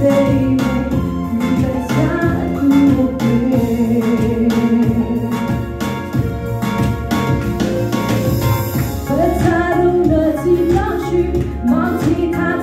baby 你在家我在的几两他